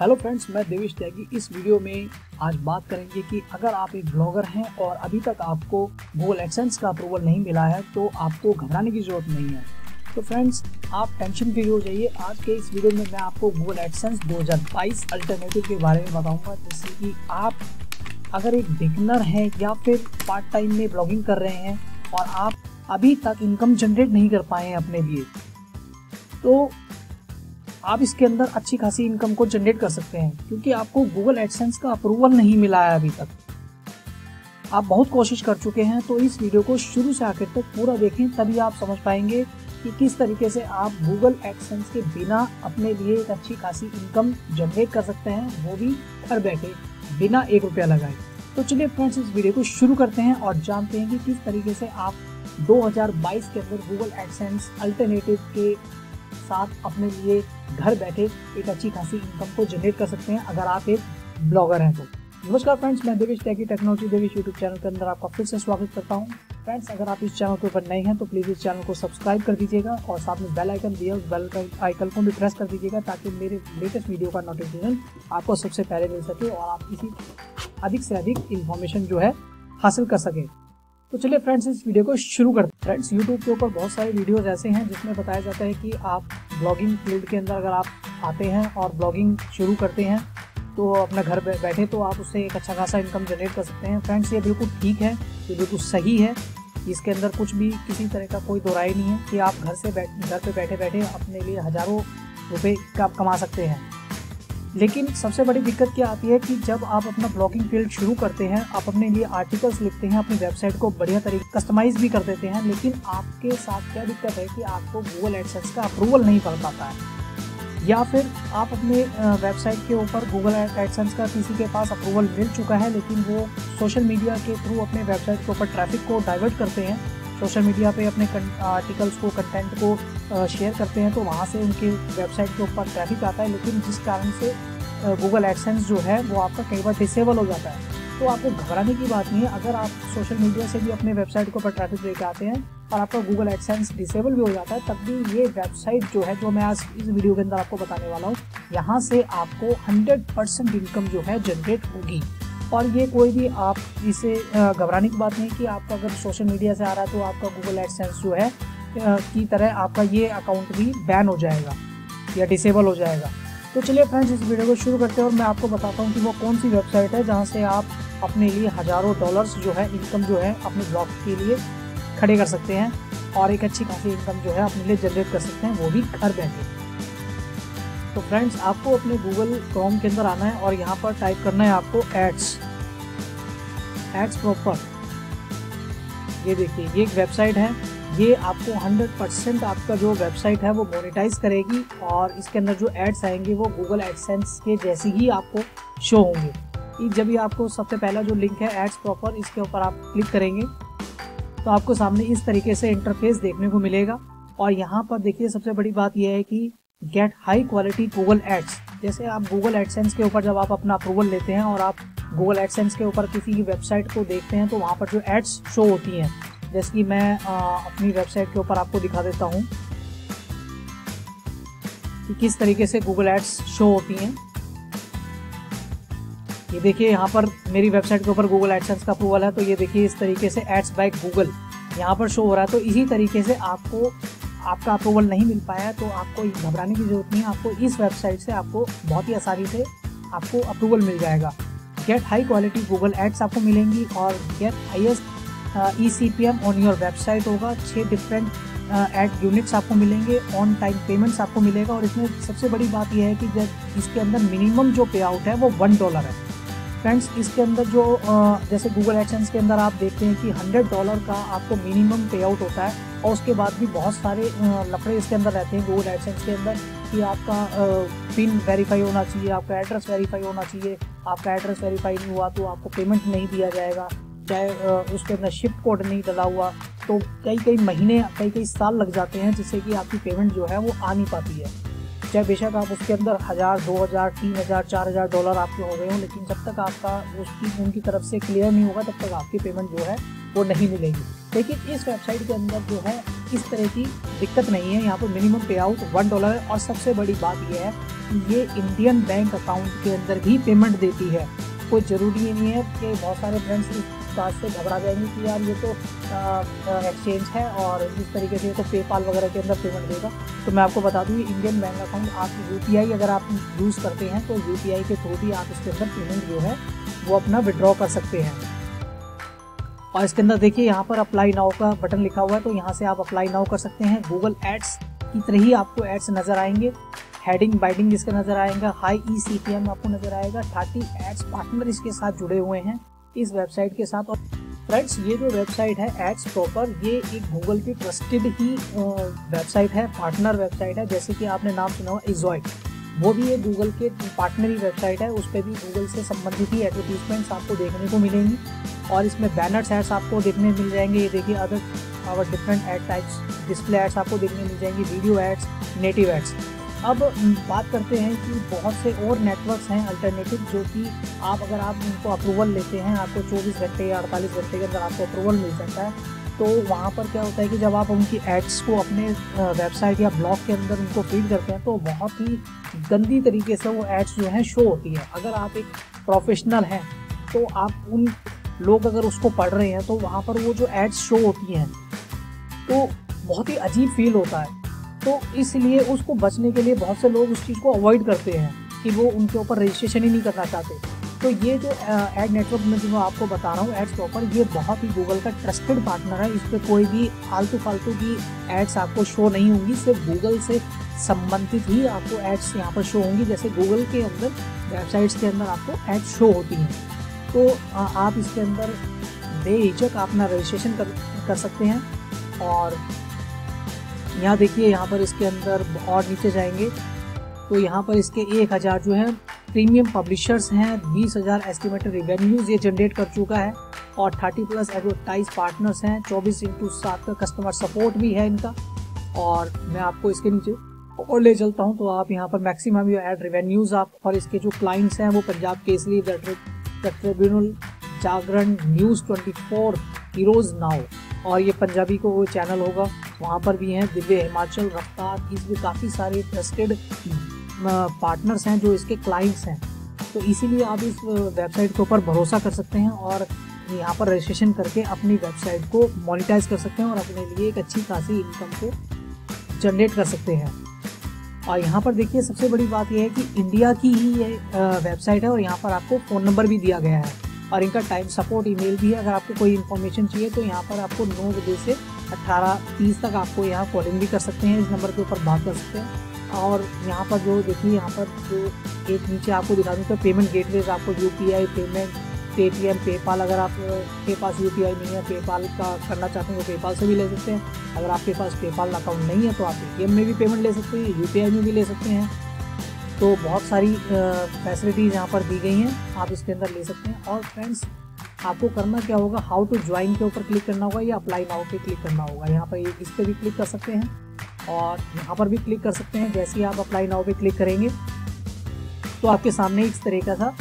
Hello friends मैं देवेश त्यागी। इस video में आज बात करेंगे कि अगर आप एक ब्लॉगर हैं और अभी तक आपको गूगल एक्सेंस का अप्रूवल नहीं मिला है तो आपको घबराने की ज़रूरत नहीं है। तो फ्रेंड्स आप टेंशन फ्री हो जाइए। आज के इस वीडियो में मैं आपको गूगल एडसेंस 2022 अल्टरनेटिव के बारे में बताऊँगा जैसे कि आप अगर एक बिगनर हैं या फिर पार्ट टाइम में ब्लॉगिंग कर रहे हैं और आप अभी तक इनकम जनरेट नहीं कर पाए हैं अपने लिए तो आप इसके अंदर अच्छी खासी इनकम को जनरेट कर सकते हैं, क्योंकि आपको गूगल एडसेंस का अप्रूवल नहीं मिला है अभी तक। आप बहुत कोशिश कर चुके हैं तो इस वीडियो को शुरू से आखिर तक पूरा देखें, तभी आप समझ पाएँगे कि किस तरीके से आप गूगल एडसेंस के बिना अपने लिए एक अच्छी खासी इनकम जनरेट कर सकते हैं, वो भी घर बैठे बिना एक रुपया लगाए। तो चलिए फ्रेंड्स इस वीडियो को शुरू करते हैं और जानते हैं कि किस तरीके से आप 2022 के अंदर गूगल एडसेंस अल्टरनेटिव के साथ अपने लिए घर बैठे एक अच्छी खासी इनकम को जनरेट कर सकते हैं, अगर आप एक ब्लॉगर हैं तो। नमस्कार फ्रेंड्स मैं Devesh techie technology Devesh YouTube channel के अंदर आपका फिर से स्वागत करता हूँ। फ्रेंड्स अगर आप इस चैनल के ऊपर नए हैं तो प्लीज़ इस चैनल को सब्सक्राइब कर दीजिएगा और साथ में बेल आइकन दिया, उस बेल आइकन को भी प्रेस कर दीजिएगा ताकि मेरे लेटेस्ट वीडियो का नोटिफिकेशन आपको सबसे पहले मिल सके और आप किसी अधिक से अधिक इन्फॉर्मेशन जो है हासिल कर सकें। तो चलिए फ्रेंड्स इस वीडियो को शुरू करते हैं। फ्रेंड्स यूट्यूब के ऊपर बहुत सारे वीडियोस ऐसे हैं जिसमें बताया जाता है कि आप ब्लॉगिंग फ़ील्ड के अंदर अगर आप आते हैं और ब्लॉगिंग शुरू करते हैं तो अपना घर बैठे तो आप उससे एक अच्छा खासा इनकम जनरेट कर सकते हैं। फ्रेंड्स ये बिल्कुल ठीक है, ये बिल्कुल सही है। इसके अंदर कुछ भी किसी तरह का कोई दोराई नहीं है कि आप घर से बैठ घर पे बैठे बैठे अपने लिए हज़ारों रुपए का आप कमा सकते हैं। लेकिन सबसे बड़ी दिक्कत क्या आती है कि जब आप अपना ब्लॉगिंग फ़ील्ड शुरू करते हैं, आप अपने लिए आर्टिकल्स लिखते हैं, अपनी वेबसाइट को बढ़िया तरीके कस्टमाइज भी कर देते हैं, लेकिन आपके साथ क्या दिक्कत है कि आपको गूगल एडसेंस का अप्रूवल नहीं पड़ पाता है। या फिर आप अपने वेबसाइट के ऊपर गूगल एडसेंस का किसी के पास अप्रूवल मिल चुका है, लेकिन वो सोशल मीडिया के थ्रू अपने वेबसाइट के ऊपर ट्रैफ़िक को डाइवर्ट करते हैं सोशल मीडिया पे अपने आर्टिकल्स को कंटेंट को शेयर करते हैं तो वहाँ से उनके वेबसाइट के ऊपर ट्रैफ़िक आता है। लेकिन जिस कारण से गूगल एडसेंस जो है, वो आपका कई बार डिसेबल हो जाता है। तो आपको घबराने की बात नहीं है। अगर आप सोशल मीडिया से भी अपने वेबसाइट के ऊपर ट्रैफ़िक लेके आते हैं और आपका गूगल एडसेंस डिसेबल भी हो जाता है, तब भी ये वेबसाइट जो है, जो मैं आज इस वीडियो के अंदर आपको बताने वाला हूँ, यहाँ से आपको 100 परसेंट इनकम जो है जनरेट होगी। और ये कोई भी आप इसे घबराने की बात नहीं कि आपका अगर सोशल मीडिया से आ रहा है तो आपका गूगल एडसेंस जो है की तरह आपका ये अकाउंट भी बैन हो जाएगा या डिसेबल हो जाएगा। तो चलिए फ्रेंड्स, इस वीडियो को शुरू करते हैं और मैं आपको बताता हूँ कि वो कौन सी वेबसाइट है जहाँ से आप अपने लिए हज़ारों डॉलर्स जो है इनकम जो है अपने ब्लॉग के लिए खड़े कर सकते हैं और एक अच्छी खासी इनकम जो है अपने लिए जनरेट कर सकते हैं, वो भी घर बैठे। तो फ्रेंड्स आपको अपने गूगल क्रोम के अंदर आना है और यहाँ पर टाइप करना है आपको एड्स एड्स प्रॉपर ये देखिए, ये एक वेबसाइट है. ये आपको 100 परसेंट आपका जो वेबसाइट है वो मोनेटाइज करेगी और इसके अंदर जो एड्स आएँगे वो गूगल एडसेंस के जैसे ही आपको शो होंगे. जब ये आपको सबसे पहला जो लिंक है एड्स प्रॉपर इसके ऊपर आप क्लिक करेंगे तो आपको सामने इस तरीके से इंटरफेस देखने को मिलेगा. और यहाँ पर देखिए, सबसे बड़ी बात यह है कि get high quality Google ads जैसे आप गूगल एडसेंस के ऊपर जब आप अपना अप्रूवल लेते हैं और आप गूगल एडसेंस के ऊपर किसी की वेबसाइट को देखते हैं तो वहाँ पर जो एड्स शो होती हैं जैसे कि मैं आ, अपनी वेबसाइट के ऊपर आपको दिखा देता हूँ कि किस तरीके से गूगल एड्स शो होती हैं। ये देखिए यहाँ पर मेरी वेबसाइट के ऊपर गूगल एडसेंस का अप्रूवल है तो ये देखिए इस तरीके से एड्स बाय गूगल यहाँ पर शो हो रहा है। तो इसी तरीके से आपको आपका अप्रूवल नहीं मिल पाया तो आपको घबराने की ज़रूरत नहीं है। आपको इस वेबसाइट से आपको बहुत ही आसानी से आपको अप्रूवल मिल जाएगा। Get high quality Google ads आपको मिलेंगी और get highest E C P M on your website होगा। छः डिफरेंट एड यूनिट्स आपको मिलेंगे ऑन टाइम पेमेंट्स आपको मिलेगा। और इसमें सबसे बड़ी बात यह है कि जब इसके अंदर मिनिमम जो पे आउट है वो वन डॉलर है। फ्रेंड्स इसके अंदर जो जैसे गूगल एडसेंस के अंदर आप देखते हैं कि हंड्रेड डॉलर का आपको मिनिमम पे आउट होता है और उसके बाद भी बहुत सारे लफड़े इसके अंदर रहते हैं गूगल एडसेंस के अंदर कि आपका पिन वेरीफाई होना चाहिए, आपका एड्रेस वेरीफाई होना चाहिए, आपका एड्रेस वेरीफाई नहीं हुआ तो आपको पेमेंट नहीं दिया जाएगा, चाहे उसके अंदर शिप कोड नहीं डला हुआ तो कई कई महीने कई कई साल लग जाते हैं जिससे कि आपकी पेमेंट जो है वो आ नहीं पाती है। चाहे बेशक आप उसके अंदर हज़ार, दो हज़ार, तीन हज़ार, चार हज़ार डॉलर आपके हो गए हों, लेकिन जब तक आपका उसकी उनकी तरफ़ से क्लियर नहीं होगा, तब तक आपकी पेमेंट जो है वो नहीं मिलेगी। लेकिन इस वेबसाइट के अंदर जो है, इस तरह की दिक्कत नहीं है। यहाँ पर मिनिमम पे आउट वन डॉलर है और सबसे बड़ी बात यह है कि ये इंडियन बैंक अकाउंट के अंदर भी पेमेंट देती है। कोई ज़रूरी नहीं है कि बहुत सारे फ्रेंड्स बात से घबरा जाएँगे कि यार ये तो एक्सचेंज है और इस तरीके से ये तो पेपाल वगैरह के अंदर पेमेंट देगा। तो मैं आपको बता दूँ इंडियन बैंक अकाउंट आप यू अगर आप यूज़ करते हैं तो यूपीआई के थ्रू भी आप इसके अंदर पेमेंट जो है, वो अपना विड्रॉ कर सकते हैं। और इसके अंदर देखिए, यहाँ पर अप्लाई नाउ का बटन लिखा हुआ है तो यहाँ से आप अप्लाई नाउ कर सकते हैं। गूगल एड्स की तरह ही आपको एड्स नज़र आएँगे। हेडिंग बाइडिंग इसका नज़र आएगा। हाई ई सी एम आपको नज़र आएगा। थर्टी एड्स पार्टनर इसके साथ जुड़े हुए हैं। इस वेबसाइट के साथ। और फ्रेंड्स, ये जो वेबसाइट है एड्स प्रॉपर ये एक गूगल की ट्रस्टेड ही वेबसाइट है पार्टनर वेबसाइट है, जैसे कि आपने नाम सुना हुआ इजॉइट वो भी एक गूगल के पार्टनर वेबसाइट है, उस पर भी गूगल से संबंधित ही एडवर्टीजमेंट्स आपको देखने को मिलेंगी। और इसमें बैनर्स एड्स आपको देखने मिल जाएँगे। ये देखिए अदर और different ad types display ads आपको देखने मिल जाएँगी वीडियो एड्स नेटिव एड्स अब बात करते हैं कि बहुत से और नेटवर्क्स हैं अल्टरनेटिव जो कि आप अगर आप उनको अप्रूवल लेते हैं, आपको 24 घंटे या 48 घंटे के अंदर आपको अप्रूवल मिल सकता है तो वहाँ पर क्या होता है कि जब आप उनकी एड्स को अपने वेबसाइट या ब्लॉग के अंदर उनको फ़ीड करते हैं तो बहुत ही गंदी तरीके से वो एड्स जो हैं शो होती है। अगर आप एक प्रोफेशनल हैं तो आप उन लोग अगर उसको पढ़ रहे हैं तो वहाँ पर वो जो एड्स शो होती हैं तो बहुत ही अजीब फील होता है। तो इसलिए उसको बचने के लिए बहुत से लोग उस चीज़ को अवॉइड करते हैं कि वो उनके ऊपर रजिस्ट्रेशन ही नहीं करना चाहते। तो ये जो एड नेटवर्क में जो मैं आपको बता रहा हूँ एड्स प्रॉपर ये बहुत ही गूगल का ट्रस्टेड पार्टनर है। इस पर कोई भी फालतू फालतू की एड्स आपको शो नहीं होंगी, सिर्फ़ गूगल से संबंधित ही आपको एड्स यहाँ पर शो होंगी। जैसे गूगल के अंदर वेबसाइट्स के अंदर आपको एड्स शो होती हैं। तो आप इसके अंदर बेहिचक अपना रजिस्ट्रेशन कर कर सकते हैं और यहाँ देखिए, यहाँ पर इसके अंदर और नीचे जाएँगे। तो यहाँ पर इसके एक हज़ार जो है प्रीमियम पब्लिशर्स हैं, बीस हज़ार एस्टिमेटेड रिवेन्यूज़ ये जनरेट कर चुका है। और थर्टी प्लस एडवर्टाइज पार्टनर्स हैं, चौबीस इंटू सात का कस्टमर सपोर्ट भी है इनका। और मैं आपको इसके नीचे और ले चलता हूँ तो आप यहाँ पर मैक्सिमम ये एड रिवेन्यूज़ आप और इसके जो क्लाइंट्स हैं, वो Punjab Kesari the tribunal Jagran news twenty four heroes now और ये पंजाबी को वो चैनल होगा वहाँ पर भी हैं दिव्य हिमाचल रफ्तार इसमें काफ़ी सारे ट्रस्टेड पार्टनर्स हैं जो इसके क्लाइंट्स हैं। तो इसीलिए आप इस वेबसाइट के ऊपर भरोसा कर सकते हैं और यहाँ पर रजिस्ट्रेशन करके अपनी वेबसाइट को मोनिटाइज कर सकते हैं और अपने लिए एक अच्छी खासी इनकम को जनरेट कर सकते हैं। और यहाँ पर देखिए सबसे बड़ी बात यह है कि इंडिया की ही ये वेबसाइट है और यहाँ पर आपको फ़ोन नंबर भी दिया गया है। और इनका टाइम सपोर्ट ईमेल भी है। अगर आपको कोई इन्फॉर्मेशन चाहिए तो यहाँ पर आपको नौ बजे से अट्ठारह तीस तक आपको यहाँ कॉलिंग भी कर सकते हैं। इस नंबर के ऊपर बात कर सकते हैं। और यहाँ पर जो, देखिए, यहाँ पर जो एक नीचे आपको दिखा दूँ तो पेमेंट गेटवेज आपको UPI पेमेंट पेटीएम पेपाल अगर आप के पास यू पी नहीं है पेपाल का करना चाहते हैं तो पेपाल से भी ले सकते हैं। अगर आपके पास पेपाल अकाउंट नहीं है तो आप पेटीएम में भी पेमेंट ले सकते हैं यूपीआई में भी ले सकते हैं। तो बहुत सारी फैसिलिटीज़ यहाँ पर दी गई हैं, आप इसके अंदर ले सकते हैं। और फ्रेंड्स आपको करना क्या होगा हाउ टू ज्वाइन के ऊपर क्लिक करना होगा या अप्लाई नाउ पे क्लिक करना होगा। यहाँ पर इस पर भी क्लिक कर सकते हैं और यहाँ पर भी क्लिक कर सकते हैं, जैसे ही आप अप्लाई नाउ पे क्लिक करेंगे तो आपके सामने इस तरीका सा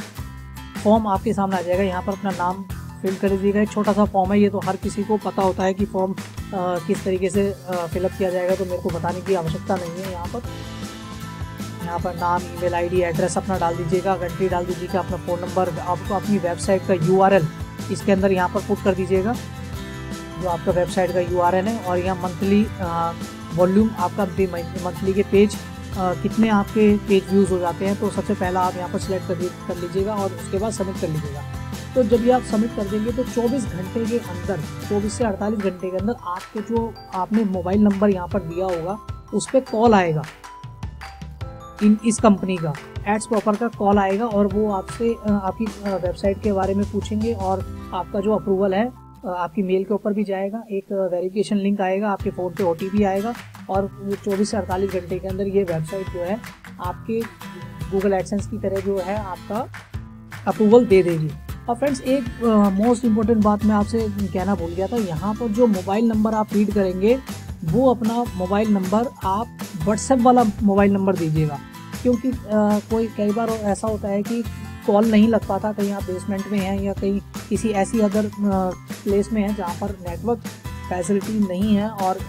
फॉर्म आपके सामने आ जाएगा। यहाँ पर अपना नाम फिल कर दीजिएगा। एक छोटा सा फॉर्म है, ये तो हर किसी को पता होता है कि फॉर्म किस तरीके से फिलअप किया जाएगा तो मेरे को बताने की आवश्यकता नहीं है यहाँ पर। यहाँ पर नाम ईमेल आईडी एड्रेस अपना डाल दीजिएगा। घंटी डाल दीजिएगा अपना फ़ोन नंबर आपको अपनी वेबसाइट का यू इसके अंदर यहाँ पर पुट कर दीजिएगा। जो आपका वेबसाइट का यूआरएन है और यहाँ मंथली वॉल्यूम आपका मंथली के पेज आ, कितने आपके पेज व्यूज़ हो जाते हैं तो सबसे पहला आप यहाँ पर सिलेक्ट कर कर लीजिएगा और उसके बाद सबमिट कर लीजिएगा। तो जब ये आप सबमिट कर देंगे तो 24 घंटे के अंदर 24 से 48 घंटे के अंदर आपके जो आपने मोबाइल नंबर यहाँ पर दिया होगा उस पर कॉल आएगा। इन, इस कंपनी का। एड्स प्रॉपर का कॉल आएगा और वो आपसे आपकी वेबसाइट के बारे में पूछेंगे और आपका जो अप्रूवल है आपकी मेल के ऊपर भी जाएगा। एक वेरिफिकेशन लिंक आएगा, आपके फ़ोन पे ओटीपी आएगा और चौबीस से अड़तालीस घंटे के अंदर ये वेबसाइट जो है, आपके गूगल एडसेंस की तरह जो है, आपका अप्रूवल दे देगी। और फ्रेंड्स एक मोस्ट इम्पोर्टेंट बात मैं आपसे कहना भूल गया था। यहाँ पर जो मोबाइल नंबर आप फ़ीड करेंगे, वो अपना मोबाइल नंबर आप व्हाट्सएप वाला मोबाइल नंबर दीजिएगा। क्योंकि आ, कोई कई बार ऐसा होता है कि कॉल नहीं लग पाता कहीं आप बेसमेंट में हैं या कहीं किसी ऐसी अदर प्लेस में हैं जहाँ पर नेटवर्क फैसिलिटी नहीं है और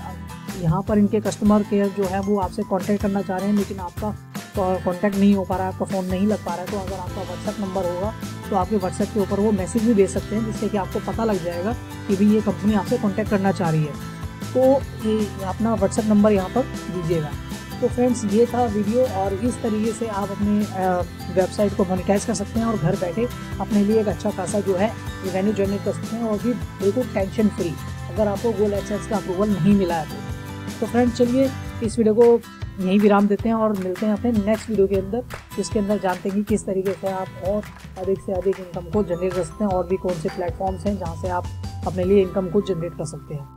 यहाँ पर इनके कस्टमर केयर जो है वो आपसे कांटेक्ट करना चाह रहे हैं लेकिन आपका कांटेक्ट नहीं हो पा रहा है आपका फ़ोन नहीं लग पा रहा है तो अगर आपका व्हाट्सएप नंबर होगा तो आपके व्हाट्सएप के ऊपर वो मैसेज भी दे सकते हैं जिससे कि आपको पता लग जाएगा कि भाई ये कंपनी आपसे कॉन्टैक्ट करना चाह रही है। तो ये अपना व्हाट्सएप नंबर यहाँ पर दीजिएगा। तो फ्रेंड्स ये था वीडियो और इस तरीके से आप अपने वेबसाइट को मोनिटाइज कर सकते हैं और घर बैठे अपने लिए एक अच्छा खासा जो है रेवेन्यू जनरेट कर सकते हैं और भी बिल्कुल टेंशन फ्री अगर आपको गोल एक्सेस का अप्रूवल नहीं मिला है तो। तो फ्रेंड्स चलिए इस वीडियो को यहीं विराम देते हैं और मिलते हैं अपने नेक्स्ट वीडियो के अंदर, जिसके अंदर जानते हैं कि किस तरीके से आप और अधिक से अधिक इनकम को जनरेट कर सकते हैं और भी कौन से प्लेटफॉर्म्स हैं जहाँ से आप अपने लिए इनकम को जनरेट कर सकते हैं।